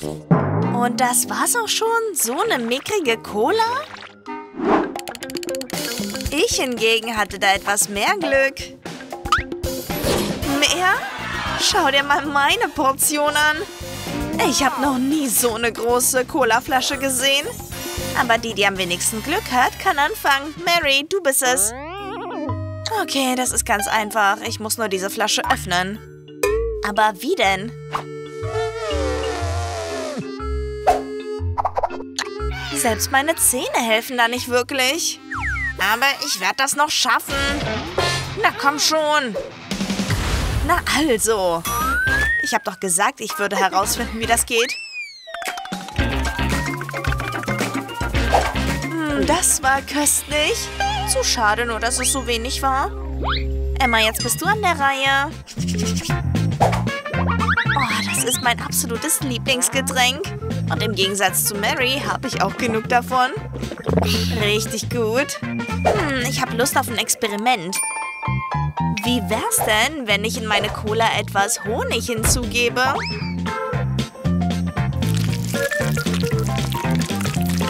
Und das war's auch schon? So eine mickrige Cola? Ich hingegen hatte da etwas mehr Glück. Mehr? Schau dir mal meine Portion an. Ich habe noch nie so eine große Colaflasche gesehen. Aber die, die am wenigsten Glück hat, kann anfangen. Mary, du bist es. Okay, das ist ganz einfach. Ich muss nur diese Flasche öffnen. Aber wie denn? Selbst meine Zähne helfen da nicht wirklich. Aber ich werde das noch schaffen. Na komm schon. Na also. Ich habe doch gesagt, ich würde herausfinden, wie das geht. Hm, das war köstlich. Zu schade nur, dass es so wenig war. Emma, jetzt bist du an der Reihe. Oh, das ist mein absolutes Lieblingsgetränk. Und im Gegensatz zu Mary habe ich auch genug davon. Richtig gut. Hm, ich habe Lust auf ein Experiment. Wie wär's denn, wenn ich in meine Cola etwas Honig hinzugebe?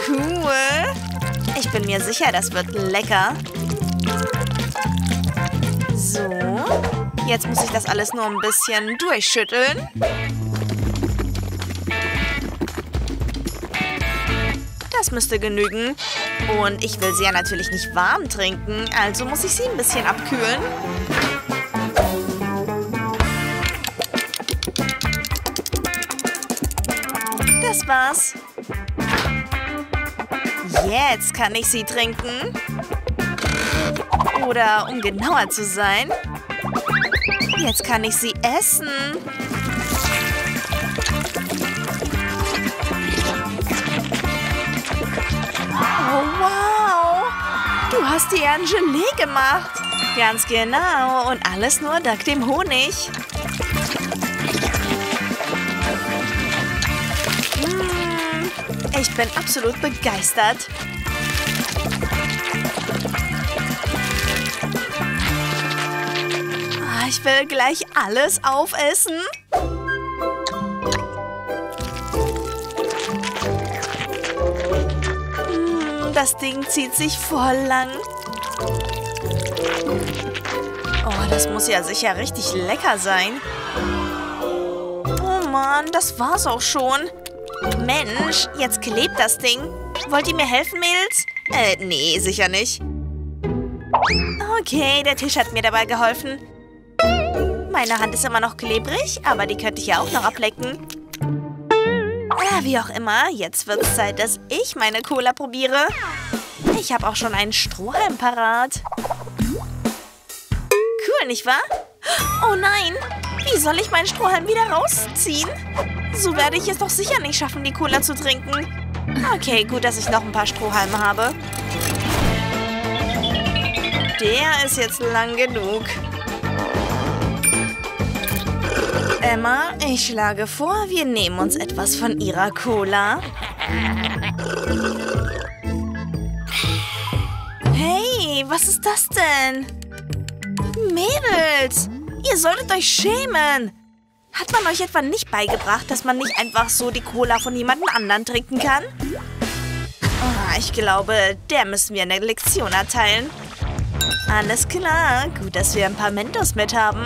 Cool. Ich bin mir sicher, das wird lecker. So. Jetzt muss ich das alles nur ein bisschen durchschütteln. Das müsste genügen. Und ich will sie ja natürlich nicht warm trinken, also muss ich sie ein bisschen abkühlen. Das war's. Jetzt kann ich sie trinken. Oder um genauer zu sein, jetzt kann ich sie essen. Oh, wow! Du hast die Gelee gemacht. Ganz genau. Und alles nur dank dem Honig. Mmh, ich bin absolut begeistert. Ich will gleich alles aufessen. Das Ding zieht sich voll lang. Oh, das muss ja sicher richtig lecker sein. Oh Mann, das war's auch schon. Mensch, jetzt klebt das Ding. Wollt ihr mir helfen, Mädels? Äh, nee, sicher nicht. Okay, der Tisch hat mir dabei geholfen. Meine Hand ist immer noch klebrig, aber die könnte ich ja auch noch ablecken. Ja, wie auch immer, jetzt wird es Zeit, dass ich meine Cola probiere. Ich habe auch schon einen Strohhalm parat. Cool, nicht wahr? Oh nein, wie soll ich meinen Strohhalm wieder rausziehen? So werde ich es doch sicher nicht schaffen, die Cola zu trinken. Okay, gut, dass ich noch ein paar Strohhalme habe. Der ist jetzt lang genug. Emma, ich schlage vor, wir nehmen uns etwas von ihrer Cola. Hey, was ist das denn? Mädels, ihr solltet euch schämen. Hat man euch etwa nicht beigebracht, dass man nicht einfach so die Cola von jemand anderen trinken kann? Oh, ich glaube, der müssen wir eine Lektion erteilen. Alles klar, gut, dass wir ein paar Mentos mit haben.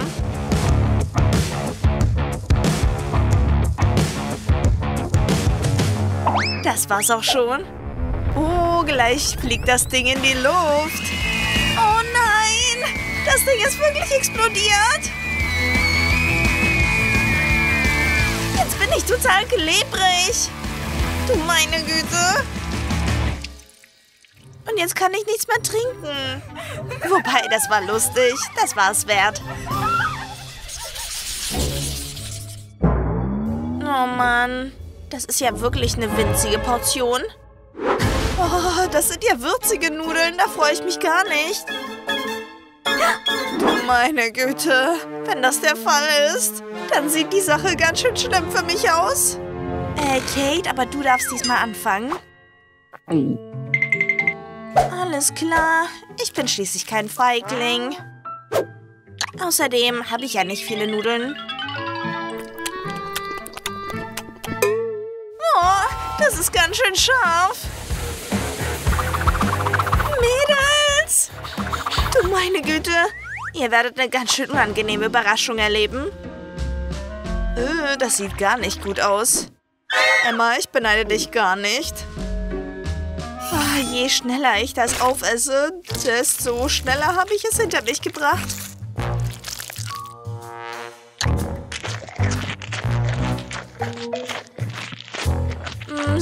Das war's auch schon. Oh, gleich fliegt das Ding in die Luft. Oh nein! Das Ding ist wirklich explodiert. Jetzt bin ich total klebrig. Du meine Güte. Und jetzt kann ich nichts mehr trinken. Wobei, das war lustig. Das war es wert. Oh Mann. Das ist ja wirklich eine winzige Portion. Oh, das sind ja würzige Nudeln. Da freue ich mich gar nicht. Meine Güte. Wenn das der Fall ist, dann sieht die Sache ganz schön schlimm für mich aus. Äh, Kate, aber du darfst diesmal anfangen. Alles klar. Ich bin schließlich kein Feigling. Außerdem habe ich ja nicht viele Nudeln. Das ist ganz schön scharf. Mädels! Du meine Güte. Ihr werdet eine ganz schön unangenehme Überraschung erleben. Äh, das sieht gar nicht gut aus. Emma, ich beneide dich gar nicht. Oh, je schneller ich das aufesse, desto schneller habe ich es hinter mich gebracht.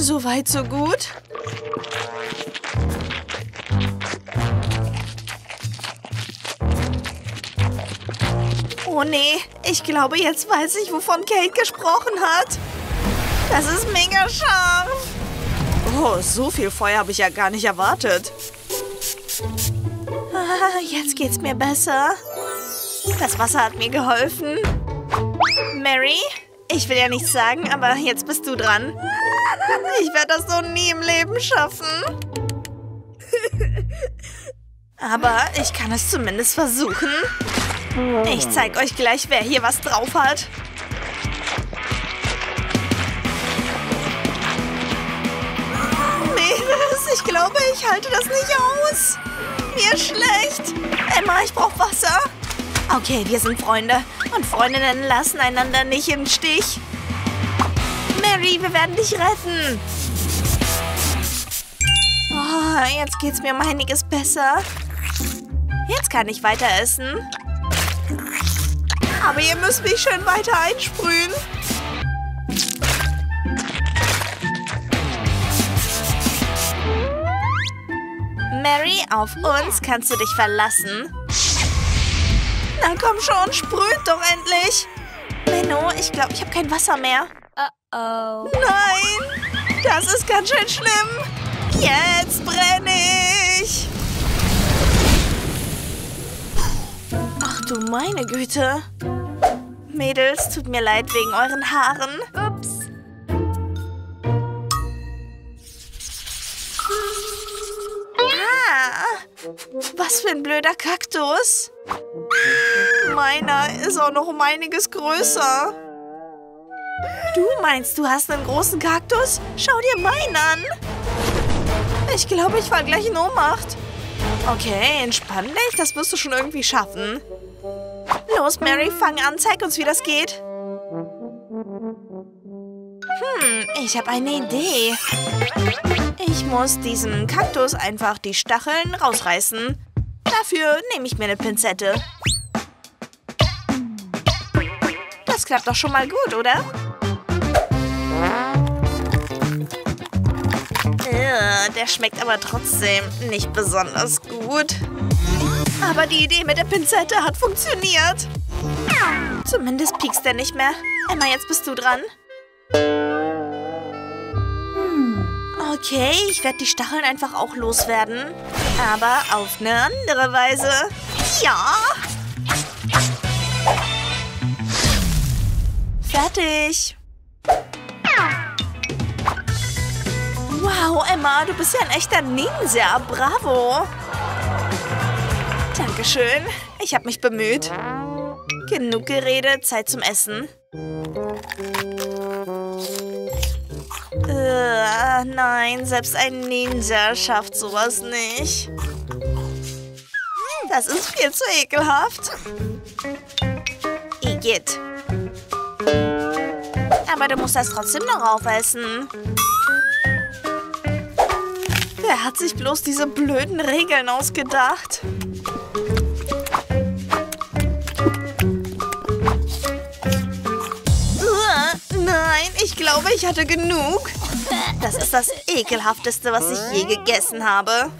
So weit, so gut. Oh nee, ich glaube, jetzt weiß ich, wovon Kate gesprochen hat. Das ist mega scharf. Oh, so viel Feuer habe ich ja gar nicht erwartet. Ah, jetzt geht's mir besser. Das Wasser hat mir geholfen. Mary, ich will ja nichts sagen, aber jetzt bist du dran. Ich werde das so nie im Leben schaffen. Aber ich kann es zumindest versuchen. Ich zeig euch gleich, wer hier was drauf hat. Mädels, ich glaube, ich halte das nicht aus. Mir schlecht. Emma, ich brauche Wasser. Okay, wir sind Freunde. Und Freundinnen lassen einander nicht im Stich. Mary, wir werden dich retten. Oh, jetzt geht's mir um einiges besser. Jetzt kann ich weiter essen. Aber ihr müsst mich schön weiter einsprühen. Mary, auf uns kannst du dich verlassen. Na komm schon, sprüht doch endlich. Menno, ich glaube, ich habe kein Wasser mehr. Uh-oh. Nein, das ist ganz schön schlimm. Jetzt brenne ich. Ach du meine Güte. Mädels, tut mir leid wegen euren Haaren. Was für ein blöder Kaktus. Meiner ist auch noch um einiges größer. Du meinst, du hast einen großen Kaktus? Schau dir meinen an. Ich glaube, ich fall gleich in Ohnmacht. Okay, entspann dich, das wirst du schon irgendwie schaffen. Los, Mary, fang an, zeig uns, wie das geht. Hm, ich habe eine Idee. Ich muss diesem Kaktus einfach die Stacheln rausreißen. Dafür nehme ich mir eine Pinzette. Das klappt doch schon mal gut, oder? Der schmeckt aber trotzdem nicht besonders gut. Aber die Idee mit der Pinzette hat funktioniert. Zumindest piekst er nicht mehr. Emma, jetzt bist du dran. Okay, ich werde die Stacheln einfach auch loswerden. Aber auf eine andere Weise. Ja! Fertig. Wow, Emma, du bist ja ein echter Ninja. Bravo. Dankeschön. Ich habe mich bemüht. Genug geredet, Zeit zum Essen. Nein, selbst ein Ninja schafft sowas nicht. Das ist viel zu ekelhaft. Igitt. Aber du musst das trotzdem noch aufessen. Wer hat sich bloß diese blöden Regeln ausgedacht? Nein, ich glaube, ich hatte genug. Das ist das ekelhafteste, was ich je gegessen habe.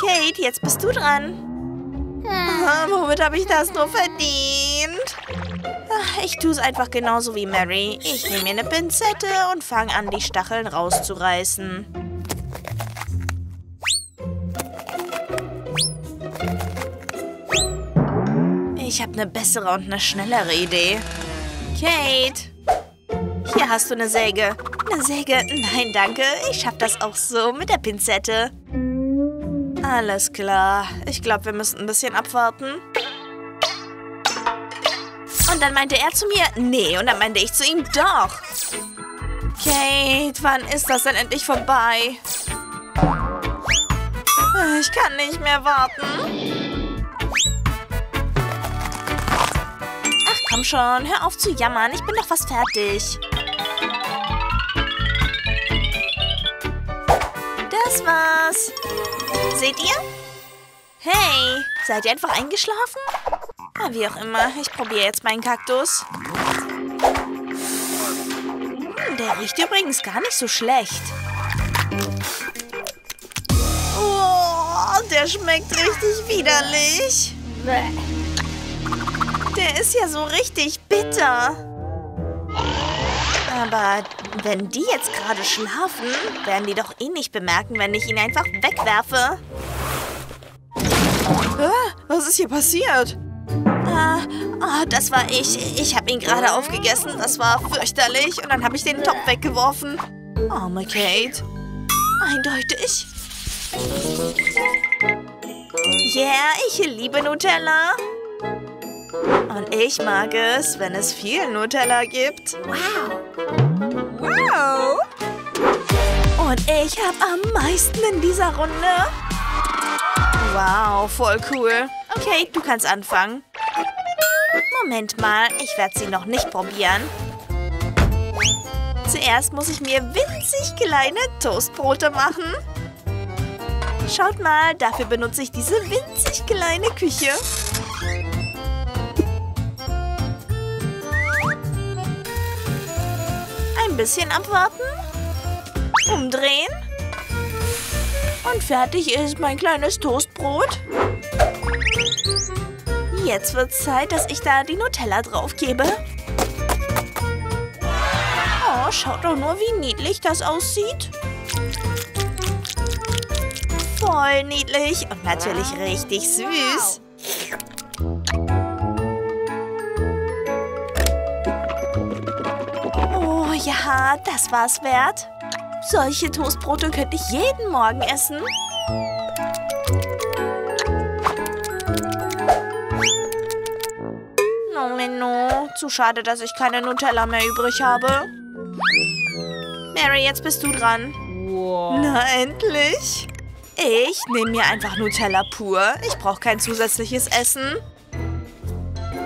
Kate, jetzt bist du dran. Ah, Womit habe ich das nur verdient? Ah, Ich tue es einfach genauso wie Mary. Ich nehme mir eine Pinzette und fange an, die Stacheln rauszureißen. Ich habe eine bessere und eine schnellere Idee. Kate, hier hast du eine Säge. Eine Säge? Nein, danke. Ich schaff das auch so mit der Pinzette. Alles klar. Ich glaube, wir müssen ein bisschen abwarten. Und dann meinte er zu mir, nee. Und dann meinte ich zu ihm, doch. Kate, wann ist das denn endlich vorbei? Ich kann nicht mehr warten. Ach, komm schon. Hör auf zu jammern. Ich bin doch fast fertig. Das war's. Seht ihr? Hey, seid ihr einfach eingeschlafen? Ah, wie auch immer. Ich probiere jetzt meinen Kaktus. Hm, der riecht übrigens gar nicht so schlecht. Oh, der schmeckt richtig widerlich. Der ist ja so richtig bitter. Aber wenn die jetzt gerade schlafen, werden die doch eh nicht bemerken, wenn ich ihn einfach wegwerfe. Ah, was ist hier passiert? Ah, oh, das war ich. Ich habe ihn gerade aufgegessen. Das war fürchterlich. Und dann habe ich den Topf weggeworfen. Arme Kate. Eindeutig. Yeah, ich liebe Nutella. Und ich mag es, wenn es viel Nutella gibt. Wow. Und ich habe am meisten in dieser Runde. Wow, voll cool. Okay, du kannst anfangen. Moment mal, ich werde sie noch nicht probieren. Zuerst muss ich mir winzig kleine Toastbrote machen. Schaut mal, dafür benutze ich diese winzig kleine Küche. Ein bisschen abwarten. Umdrehen. Und fertig ist mein kleines Toastbrot. Jetzt wird Zeit, dass ich da die Nutella drauf gebe. Oh, schaut doch nur, wie niedlich das aussieht. Voll niedlich und natürlich richtig süß. Ja, das war's wert. Solche Toastbrote könnte ich jeden Morgen essen. No, Menno. Zu schade, dass ich keine Nutella mehr übrig habe. Mary, jetzt bist du dran. Wow. Na, endlich. Ich nehme mir einfach Nutella pur. Ich brauche kein zusätzliches Essen.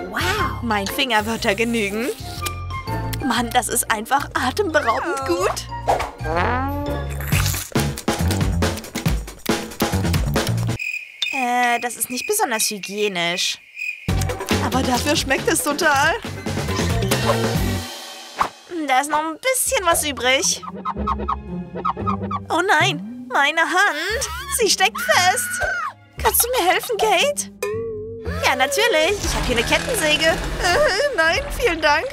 Wow. Mein Finger wird da genügen. Mann, das ist einfach atemberaubend gut. Äh, das ist nicht besonders hygienisch. Aber dafür schmeckt es total. Da ist noch ein bisschen was übrig. Oh nein, meine Hand. Sie steckt fest. Kannst du mir helfen, Kate? Ja, natürlich. Ich habe hier eine Kettensäge. Äh, nein, vielen Dank.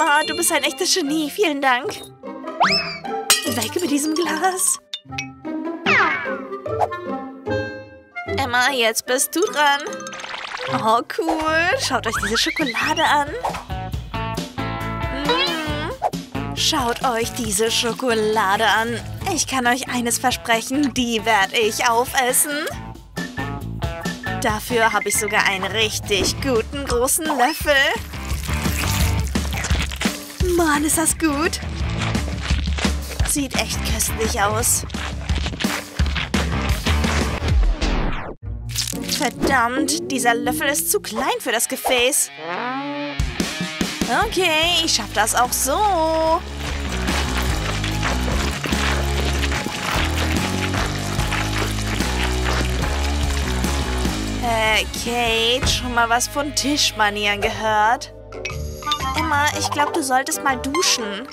Emma, du bist ein echtes Genie. Vielen Dank. Weg mit diesem Glas. Emma, jetzt bist du dran. Oh, cool. Schaut euch diese Schokolade an. Mm. Schaut euch diese Schokolade an. Ich kann euch eines versprechen, die werde ich aufessen. Dafür habe ich sogar einen richtig guten großen Löffel. Mann, ist das gut. Sieht echt köstlich aus. Verdammt, dieser Löffel ist zu klein für das Gefäß. Okay, ich schaff das auch so. Äh, Kate, schon mal was von Tischmanieren gehört? Emma, ich glaube, du solltest mal duschen.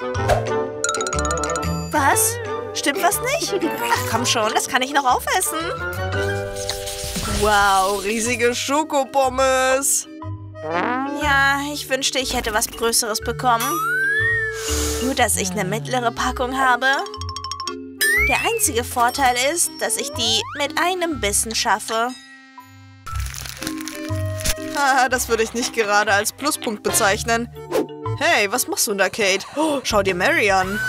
Was? Stimmt was nicht? Ach komm schon, das kann ich noch aufessen. Wow, riesige Schokopommes. Ja, ich wünschte, ich hätte was Größeres bekommen. Nur, dass ich eine mittlere Packung habe. Der einzige Vorteil ist, dass ich die mit einem Bissen schaffe. Ah, das würde ich nicht gerade als Pluspunkt bezeichnen. Hey, was machst du denn da, Kate? Oh, schau dir Mary an.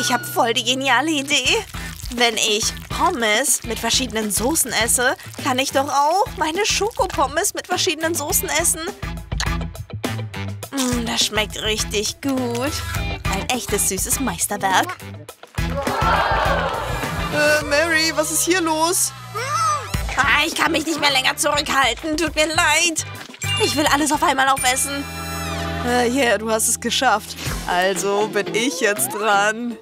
Ich habe voll die geniale Idee. Wenn ich Pommes mit verschiedenen Soßen esse, kann ich doch auch meine Schokopommes mit verschiedenen Soßen essen. Mm, das schmeckt richtig gut. Ein echtes süßes Meisterwerk. Äh, Mary, was ist hier los? Ah, ich kann mich nicht mehr länger zurückhalten. Tut mir leid. Ich will alles auf einmal aufessen. Äh, yeah, du hast es geschafft. Also bin ich jetzt dran.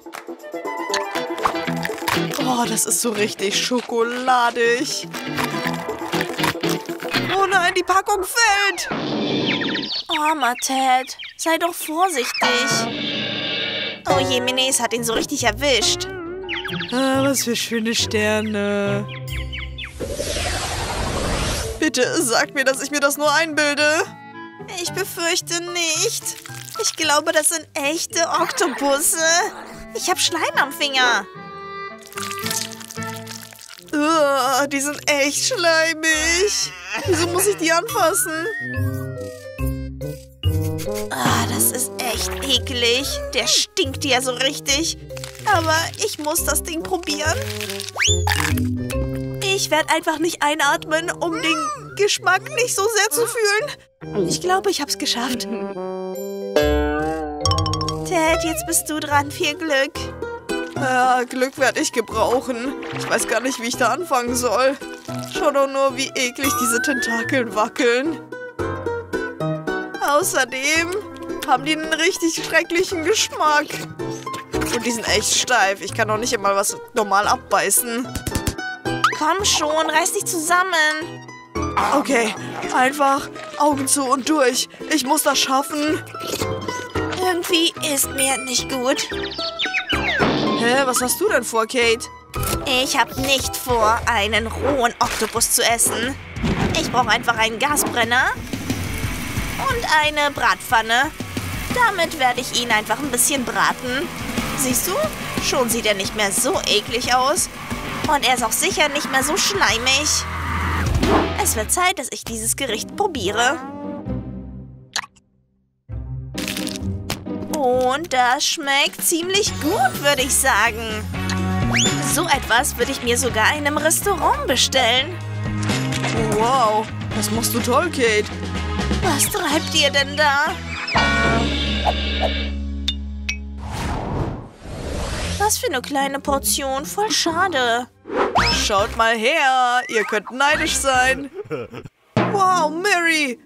Oh, das ist so richtig schokoladig. Oh nein, die Packung fällt. Armer Ted, sei doch vorsichtig. Oh je, Minis hat ihn so richtig erwischt. Ah, was für schöne Sterne. Bitte sag mir, dass ich mir das nur einbilde. Ich befürchte nicht. Ich glaube, das sind echte Oktopusse. Ich habe Schleim am Finger. Uh, die sind echt schleimig. Wieso muss ich die anfassen? Ah, das ist echt eklig. Der stinkt ja so richtig. Aber ich muss das Ding probieren. Ich werde einfach nicht einatmen, um den Geschmack nicht so sehr zu fühlen. Ich glaube, ich habe es geschafft. Ted, jetzt bist du dran. Viel Glück. Ja, Glück werde ich gebrauchen. Ich weiß gar nicht, wie ich da anfangen soll. Schau doch nur, wie eklig diese Tentakeln wackeln. Außerdem haben die einen richtig schrecklichen Geschmack. Und die sind echt steif. Ich kann doch nicht immer was normal abbeißen. Komm schon, reiß dich zusammen. Okay, einfach Augen zu und durch. Ich muss das schaffen. Irgendwie ist mir nicht gut. Hä, was hast du denn vor, Kate? Ich habe nicht vor, einen rohen Oktopus zu essen. Ich brauche einfach einen Gasbrenner und eine Bratpfanne. Damit werde ich ihn einfach ein bisschen braten. Siehst du? Schon sieht er nicht mehr so eklig aus. Und er ist auch sicher nicht mehr so schleimig. Es wird Zeit, dass ich dieses Gericht probiere. Und das schmeckt ziemlich gut, würde ich sagen. So etwas würde ich mir sogar in einem Restaurant bestellen. Wow, das machst du toll, Kate. Was treibt ihr denn da? Was für eine kleine Portion, voll schade. Schaut mal her, ihr könnt neidisch sein. Wow, Mary,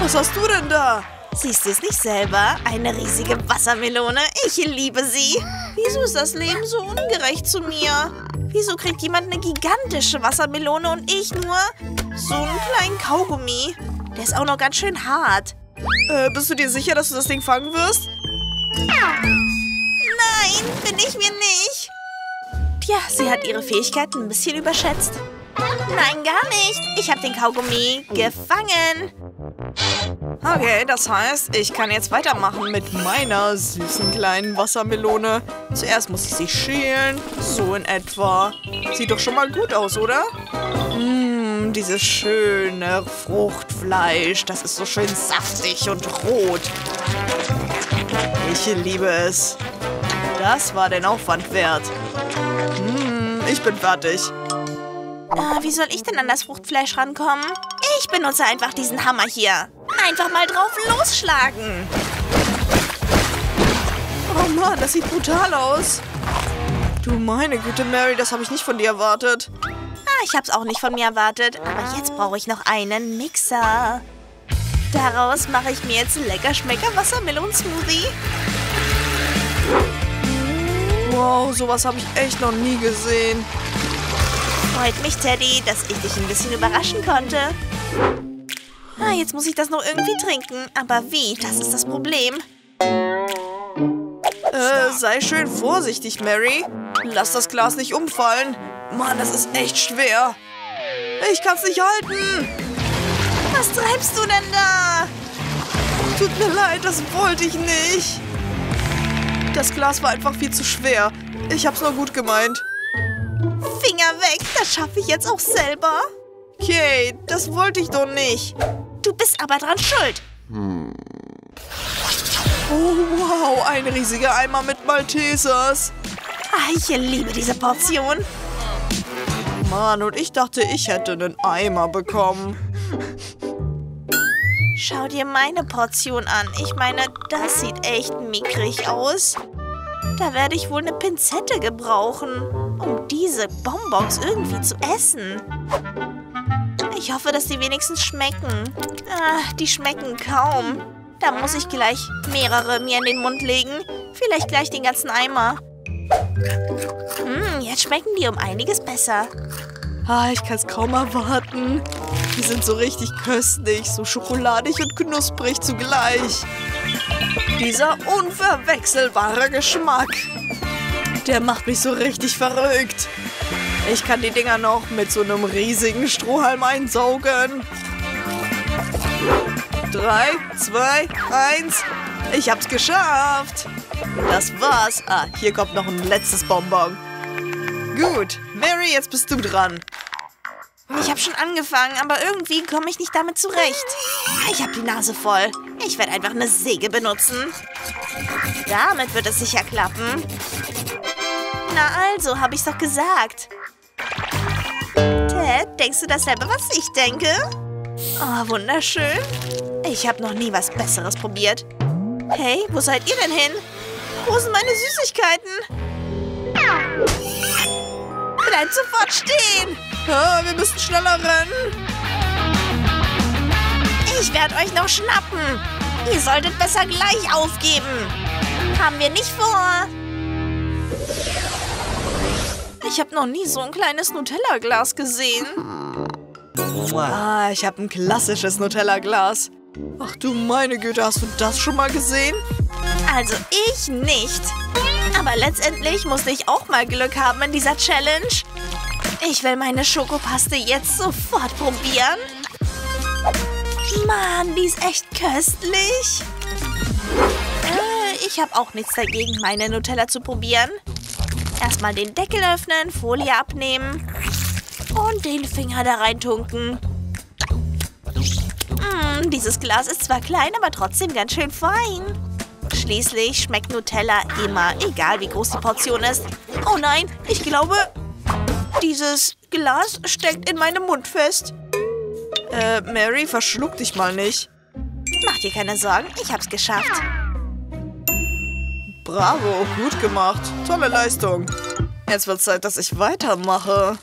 was hast du denn da? Siehst du es nicht selber? Eine riesige Wassermelone. Ich liebe sie. Wieso ist das Leben so ungerecht zu mir? Wieso kriegt jemand eine gigantische Wassermelone und ich nur so einen kleinen Kaugummi? Der ist auch noch ganz schön hart. Äh, bist du dir sicher, dass du das Ding fangen wirst? Nein, bin ich mir nicht. Tja, sie hat ihre Fähigkeiten ein bisschen überschätzt. Nein, gar nicht. Ich habe den Kaugummi gefangen. Okay, das heißt, ich kann jetzt weitermachen mit meiner süßen kleinen Wassermelone. Zuerst muss ich sie schälen, so in etwa. Sieht doch schon mal gut aus, oder? Mmm, dieses schöne Fruchtfleisch, das ist so schön saftig und rot. Ich liebe es. Das war den Aufwand wert. Mmm, ich bin fertig. Äh, wie soll ich denn an das Fruchtfleisch rankommen? Ich benutze einfach diesen Hammer hier. Einfach mal drauf losschlagen. Oh Mann, das sieht brutal aus. Du meine Güte, Mary, das habe ich nicht von dir erwartet. Ah, ich habe es auch nicht von mir erwartet. Aber jetzt brauche ich noch einen Mixer. Daraus mache ich mir jetzt lecker Schmecker Wassermelon-Smoothie. Wow, sowas habe ich echt noch nie gesehen. Freut mich, Teddy, dass ich dich ein bisschen überraschen konnte. Ah, jetzt muss ich das noch irgendwie trinken. Aber wie? Das ist das Problem. Äh, sei schön vorsichtig, Mary. Lass das Glas nicht umfallen. Mann, das ist echt schwer. Ich kann's nicht halten. Was treibst du denn da? Tut mir leid, das wollte ich nicht. Das Glas war einfach viel zu schwer. Ich hab's nur gut gemeint. Finger weg, das schaffe ich jetzt auch selber. Kate, das wollte ich doch nicht. Du bist aber dran schuld. Oh, wow, ein riesiger Eimer mit Maltesers. Ah, ich liebe diese Portion. Mann, und ich dachte, ich hätte einen Eimer bekommen. Schau dir meine Portion an. Ich meine, das sieht echt mickrig aus. Da werde ich wohl eine Pinzette gebrauchen, um diese Bonbons irgendwie zu essen. Ich hoffe, dass die wenigstens schmecken. Ah, die schmecken kaum. Da muss ich gleich mehrere mir in den Mund legen. Vielleicht gleich den ganzen Eimer. Hm, jetzt schmecken die um einiges besser. Ah, ich kann es kaum erwarten. Die sind so richtig köstlich, so schokoladig und knusprig zugleich. Dieser unverwechselbare Geschmack. Der macht mich so richtig verrückt. Ich kann die Dinger noch mit so einem riesigen Strohhalm einsaugen. Drei, zwei, eins. Ich hab's geschafft. Das war's. Ah, hier kommt noch ein letztes Bonbon. Gut, Mary, jetzt bist du dran. Ich habe schon angefangen, aber irgendwie komme ich nicht damit zurecht. Ich habe die Nase voll. Ich werde einfach eine Säge benutzen. Damit wird es sicher klappen. Na also, habe ich's doch gesagt. Ted, denkst du dasselbe, was ich denke? Oh, wunderschön. Ich habe noch nie was Besseres probiert. Hey, wo seid ihr denn hin? Wo sind meine Süßigkeiten? Bleibt sofort stehen! Ah, wir müssen schneller rennen. Ich werde euch noch schnappen. Ihr solltet besser gleich aufgeben. Haben wir nicht vor. Ich habe noch nie so ein kleines Nutella-Glas gesehen. Ah, ich habe ein klassisches Nutella-Glas. Ach du meine Güte, hast du das schon mal gesehen? Also ich nicht. Aber letztendlich musste ich auch mal Glück haben in dieser Challenge. Ich will meine Schokopaste jetzt sofort probieren. Mann, die ist echt köstlich. Äh, ich habe auch nichts dagegen, meine Nutella zu probieren. Erstmal den Deckel öffnen, Folie abnehmen und den Finger da reintunken. Mm, dieses Glas ist zwar klein, aber trotzdem ganz schön fein. Schließlich schmeckt Nutella immer, egal wie groß die Portion ist. Oh nein, ich glaube, dieses Glas steckt in meinem Mund fest. Äh, Mary, verschluck dich mal nicht. Mach dir keine Sorgen, ich hab's geschafft. Bravo, gut gemacht. Tolle Leistung. Jetzt wird Zeit, dass ich weitermache.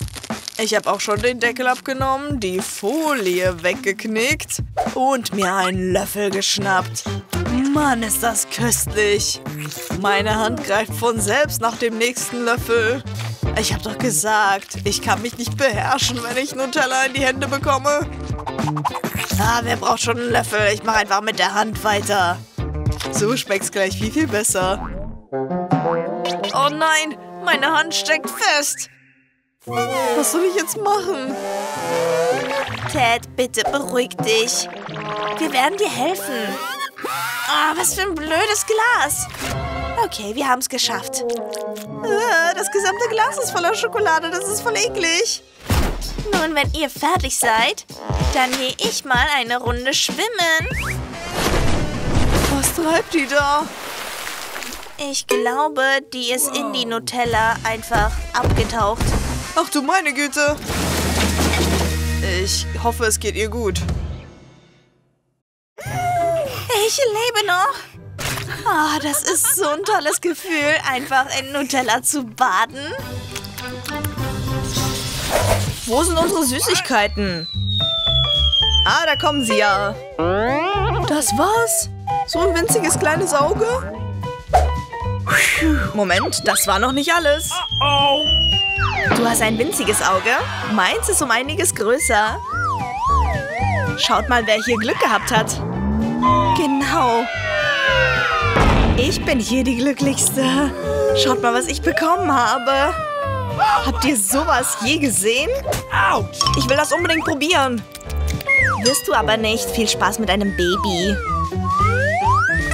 Ich habe auch schon den Deckel abgenommen, die Folie weggeknickt und mir einen Löffel geschnappt. Mann, ist das köstlich. Meine Hand greift von selbst nach dem nächsten Löffel. Ich habe doch gesagt, ich kann mich nicht beherrschen, wenn ich Nutella in die Hände bekomme. Ah, wer braucht schon einen Löffel? Ich mache einfach mit der Hand weiter. So schmeckt's gleich viel, viel besser. Oh nein, meine Hand steckt fest. Was soll ich jetzt machen? Ted, bitte beruhig dich. Wir werden dir helfen. Ah, was für ein blödes Glas. Okay, wir haben es geschafft. Ah, das gesamte Glas ist voller Schokolade. Das ist voll eklig. Nun, wenn ihr fertig seid, dann gehe ich mal eine Runde schwimmen. Was treibt die da? Ich glaube, die ist in die Nutella einfach abgetaucht. Ach du meine Güte. Ich hoffe, es geht ihr gut. Ich lebe noch. Oh, das ist so ein tolles Gefühl, einfach in Nutella zu baden. Wo sind unsere Süßigkeiten? Ah, da kommen sie ja. Das war's? So ein winziges kleines Auge? Moment, das war noch nicht alles. Du hast ein winziges Auge. Meins ist um einiges größer. Schaut mal, wer hier Glück gehabt hat. Genau. Ich bin hier die Glücklichste. Schaut mal, was ich bekommen habe. Habt ihr sowas je gesehen? Ich will das unbedingt probieren. Wirst du aber nicht. Viel Spaß mit einem Baby.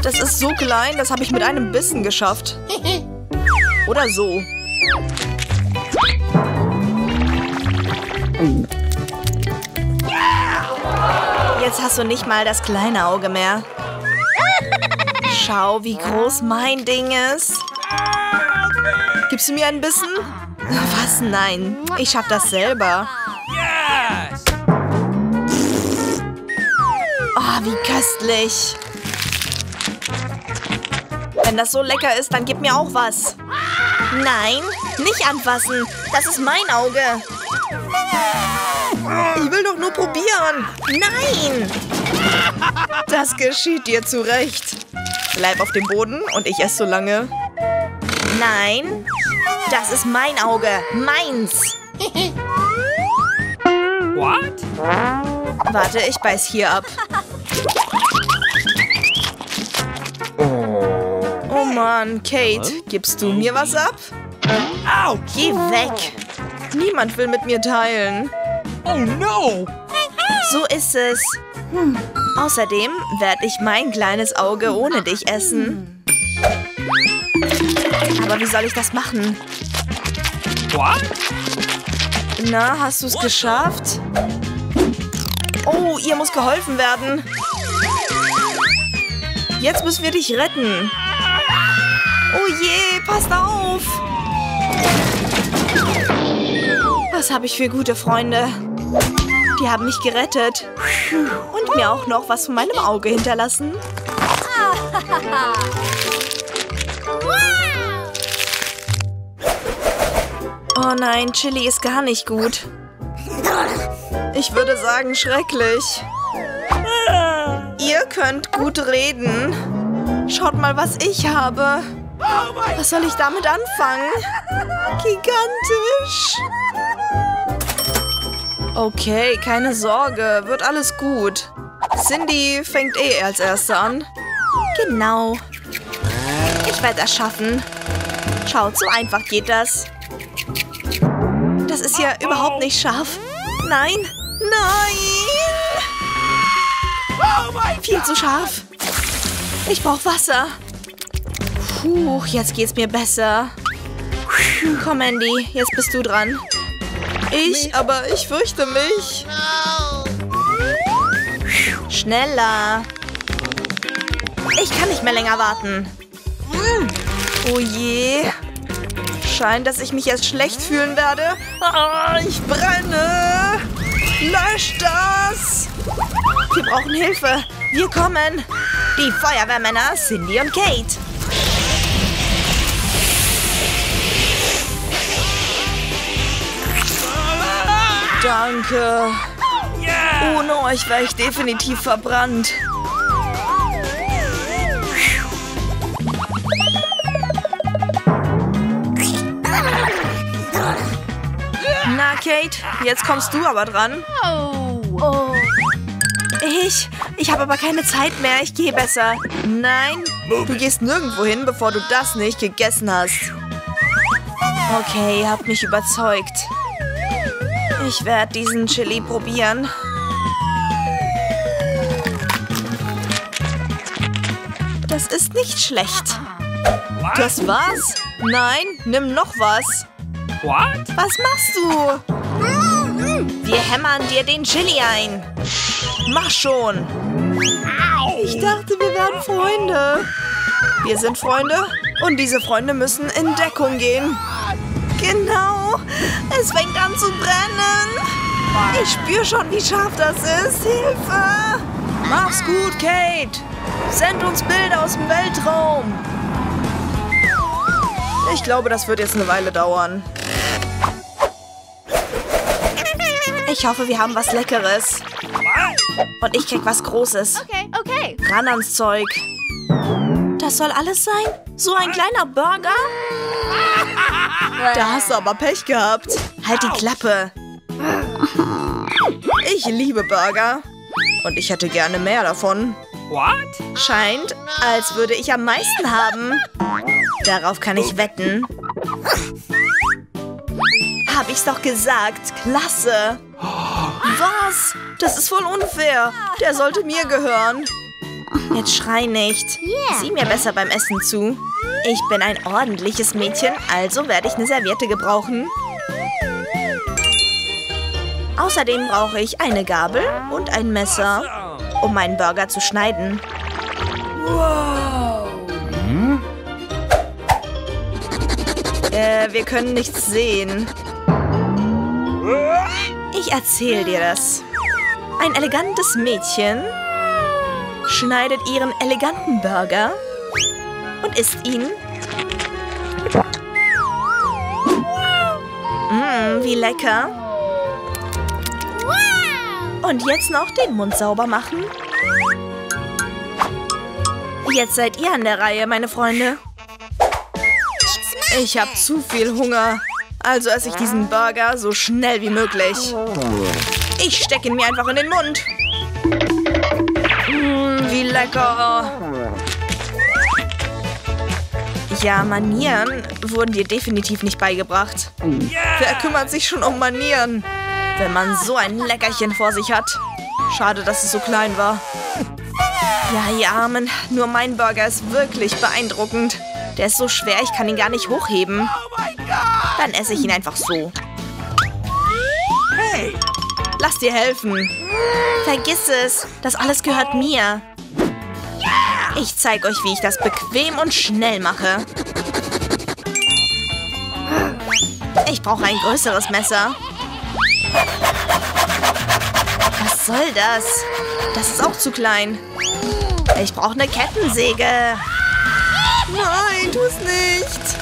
Das ist so klein, das habe ich mit einem Bissen geschafft. Oder so. Jetzt hast du nicht mal das kleine Auge mehr. Schau, wie groß mein Ding ist. Gibst du mir ein Bissen? Was? Nein. Ich schaff das selber. Oh, wie köstlich. Wenn das so lecker ist, dann gib mir auch was. Nein, nicht anfassen. Das ist mein Auge. Ich will doch nur probieren. Nein! Das geschieht dir zurecht. Bleib auf dem Boden und ich esse so lange. Nein! Das ist mein Auge. Meins. What? Warte, ich beiß hier ab. Oh Mann, Kate, gibst du mir was ab? Geh weg. Niemand will mit mir teilen. Oh no! So ist es. Hm. Außerdem werde ich mein kleines Auge ohne dich essen. Aber wie soll ich das machen? Na, hast du es geschafft? Oh, ihr muss geholfen werden. Jetzt müssen wir dich retten. Oh je, passt auf. Was habe ich für gute Freunde? Die haben mich gerettet. Und mir auch noch was von meinem Auge hinterlassen. Oh nein, Chili ist gar nicht gut. Ich würde sagen, schrecklich. Ihr könnt gut reden. Schaut mal, was ich habe. Was soll ich damit anfangen? Gigantisch. Okay, keine Sorge, wird alles gut. Cindy fängt eh als Erste an. Genau. Ich werde das schaffen. Schaut, so einfach geht das. Das ist ja überhaupt nicht scharf. Nein, nein! Viel zu scharf. Ich brauche Wasser. Puh, jetzt geht's mir besser. Komm, Andy, jetzt bist du dran. Ich, aber ich fürchte mich. Schneller. Ich kann nicht mehr länger warten. Oh je. Scheint, dass ich mich jetzt schlecht fühlen werde. Ah, ich brenne. Lösch das. Wir brauchen Hilfe. Wir kommen. Die Feuerwehrmänner Cindy und Kate. Danke. Ohne euch wäre ich definitiv verbrannt. Na, Kate, jetzt kommst du aber dran. Ich? Ich habe aber keine Zeit mehr. Ich gehe besser. Nein, du gehst nirgendwo hin, bevor du das nicht gegessen hast. Okay, ihr habt mich überzeugt. Ich werde diesen Chili probieren. Das ist nicht schlecht. Das war's? Nein, nimm noch was. What? Was machst du? Wir hämmern dir den Chili ein. Mach schon. Ich dachte, wir wären Freunde. Wir sind Freunde und diese Freunde müssen in Deckung gehen. Genau. Es fängt an zu brennen. Ich spüre schon, wie scharf das ist. Hilfe. Mach's gut, Kate. Send uns Bilder aus dem Weltraum. Ich glaube, das wird jetzt eine Weile dauern. Ich hoffe, wir haben was Leckeres. Und ich krieg was Großes. Okay, okay. Ran ans Zeug. Das soll alles sein? So ein kleiner Burger? Da hast du aber Pech gehabt. Halt die Klappe. Ich liebe Burger. Und ich hätte gerne mehr davon. What? Scheint, als würde ich am meisten haben. Darauf kann ich wetten. Hab ich's doch gesagt. Klasse. Was? Das ist voll unfair. Der sollte mir gehören. Jetzt schrei nicht. Sieh mir besser beim Essen zu. Ich bin ein ordentliches Mädchen, also werde ich eine Serviette gebrauchen. Außerdem brauche ich eine Gabel und ein Messer, um meinen Burger zu schneiden. Äh, wir können nichts sehen. Ich erzähl dir das. Ein elegantes Mädchen schneidet ihren eleganten Burger und isst ihn. Mmm, wie lecker. Und jetzt noch den Mund sauber machen. Jetzt seid ihr an der Reihe, meine Freunde. Ich habe zu viel Hunger. Also esse ich diesen Burger so schnell wie möglich. Ich stecke ihn mir einfach in den Mund. Lecker. Ja, Manieren wurden dir definitiv nicht beigebracht. Wer kümmert sich schon um Manieren, wenn man so ein Leckerchen vor sich hat? Schade, dass es so klein war. Ja, ihr Armen, nur mein Burger ist wirklich beeindruckend. Der ist so schwer, ich kann ihn gar nicht hochheben. Dann esse ich ihn einfach so. Hey, Lass dir helfen. Vergiss es. Das alles gehört mir. Ich zeige euch, wie ich das bequem und schnell mache. Ich brauche ein größeres Messer. Was soll das? Das ist auch zu klein. Ich brauche eine Kettensäge. Nein, tu es nicht.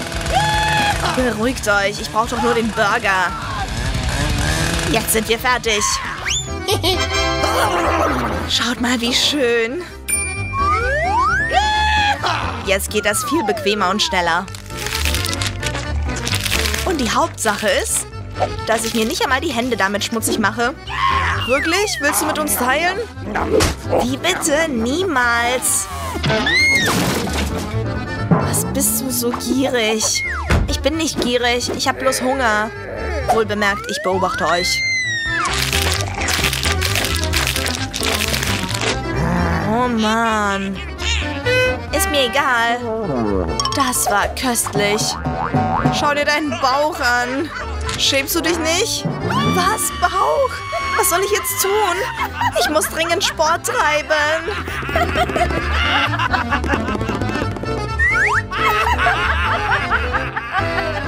Beruhigt euch, ich brauche doch nur den Burger. Jetzt sind wir fertig. Schaut mal, wie schön. Jetzt geht das viel bequemer und schneller. Und die Hauptsache ist, dass ich mir nicht einmal die Hände damit schmutzig mache. wirklich? Willst du mit uns teilen? Wie bitte? Niemals. Was bist du so gierig? Ich bin nicht gierig, ich habe bloß Hunger. Wohl bemerkt, ich beobachte euch. Oh Mann. Ist mir egal. Das war köstlich. Schau dir deinen Bauch an. Schämst du dich nicht? Was? Bauch? Was soll ich jetzt tun? Ich muss dringend Sport treiben.